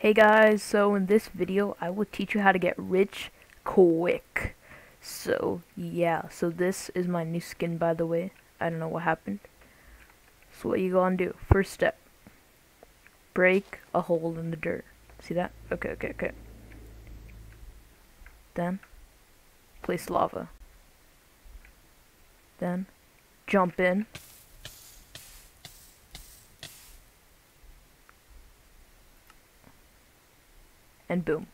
Hey guys, so in this video I will teach you how to get rich quick. So yeah, so this is my new skin by the way. I don't know what happened. So what you gonna do? First step. Break a hole in the dirt. See that? Okay, okay, okay. Then place lava. Then jump in. And boom.